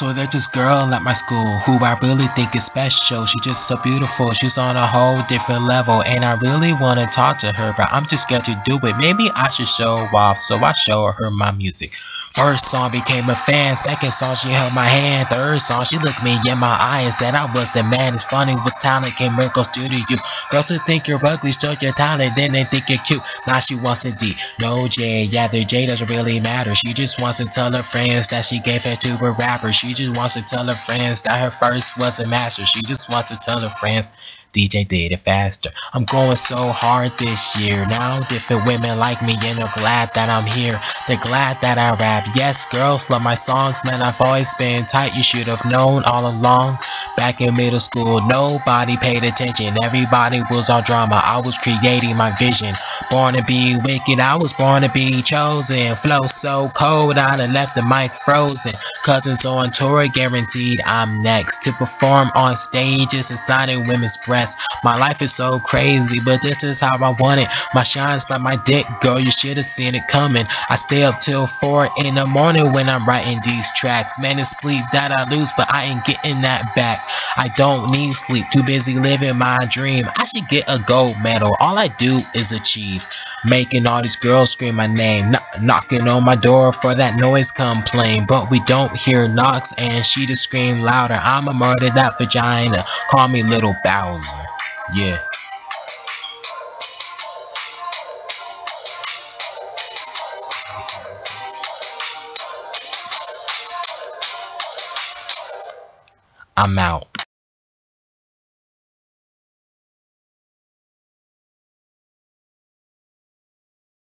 So there's this girl at my school who I really think is special. She's just so beautiful. She's on a whole different level. And I really want to talk to her, but I'm just scared to do it. Maybe I should show off. So I show her my music. First song became a fan. Second song, she held my hand. Third song, she looked me in my eye and said I was the man. It's funny with talent can wrinkles due to you. Girls who think you're ugly, show your talent, then they think you're cute. Now she wants a D. No J. Yeah, the J doesn't really matter. She just wants to tell her friends that she gave her to a rapper. She just wants to tell her friends that her first was a master. She just wants to tell her friends DJ did it faster. I'm going so hard this year. Now different women like me and they're glad that I'm here. They're glad that I rap. Yes, girls love my songs, man. I've always been tight. You should have known all along. Back in middle school, nobody paid attention. Everybody was all drama. I was creating my vision. Born to be wicked, I was born to be chosen. Flow so cold, I'd have left the mic frozen. Cousins on tour, guaranteed I'm next to perform on stages and signing women's breasts. My life is so crazy, but this is how I want it. My shine's like my dick, girl, you should have seen it coming. I stay up till 4 in the morning when I'm writing these tracks. Man, it's sleep that I lose, but I ain't getting that back. I don't need sleep, too busy living my dream. I should get a gold medal, all I do is achieve. Making all these girls scream my name, knocking on my door for that noise complaint. But we don't hear knocks, and she just scream louder. I'ma murder that vagina. Call me Little Bowser. Yeah. I'm out.